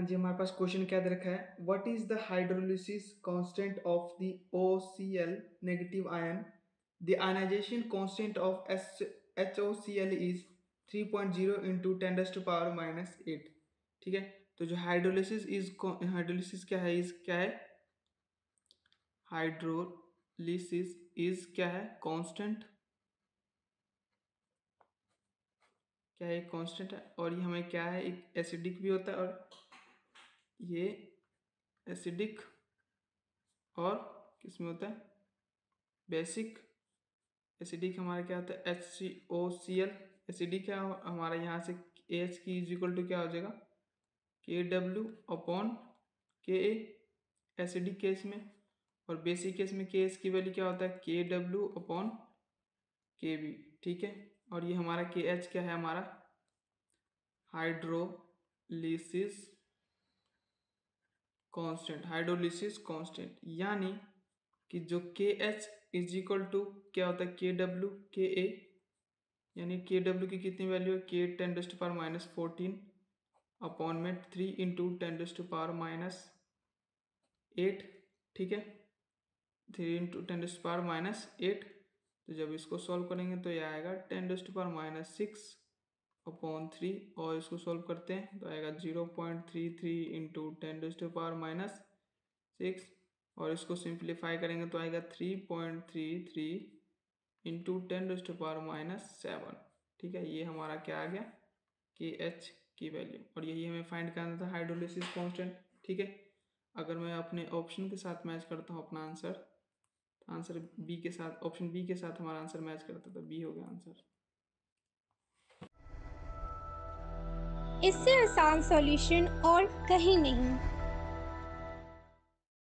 हाँ जी, हमारे पास क्वेश्चन क्या दे रखा है? What is the hydrolysis constant of the OCl negative ion the ionization constant of HOCl is 3.0 point zero into ten to power minus eight ठीक है? तो जो हाइड्रोलिसिस इज़ हाइड्रोलिसिस क्या है? इज़ क्या है? हाइड्रोलिसिस इज़ क्या है? कांस्टेंट क्या है? कांस्टेंट है। और ये हमें क्या है? एक एसिडिक भी होता है और ये एसिडिक और किसमें होता है? बेसिक एसिडिक हमारा क्या होता है? H C O C L acidic क्या हमारा यहाँ से एच की इज़ इक्वल टू क्या हो जाएगा? के डब्ल्यू अपॉन के ए एसिडिक केस में। और बेसिक केस में के एस की वैल्यू क्या होता है? के डब्ल्यू अपॉन के बी ठीक है? और ये हमारा के एच क्या है? हमारा हाइड्रोलिसिस कांस्टेंट हाइड्रोलिसिस कांस्टेंट यानी कि जो के एच इज़ इक्वल टू क्या होता है? के डब्ल्यू के ए यानी के डब्ल्यू की कितनी वैल्यू है? के ten dust power minus fourteen upon में three into ten dust power minus eight ठीक है? Three into ten dust power minus eight तो जब इसको सॉल्व करेंगे तो ये आएगा ten dust power minus six upon three और इसको सॉल्व करते हैं तो आएगा zero point three three into ten to power minus six और इसको सिंप्लीफाई करेंगे तो आएगा three point three three into ten to power minus seven ठीक है, ये हमारा क्या आ गया? के एच की वैल्यू और यही हमें फाइंड करना था हाइड्रोलिसिस कांस्टेंट ठीक है, अगर मैं अपने ऑप्शन के साथ मैच करता हूँ अपना आंसर तो आंसर बी के साथ ऑप्शन बी के साथ हमारा आंसर मैच करता तो बी हो गया आंसर इससे आसान सॉल्यूशन और कहीं नहीं।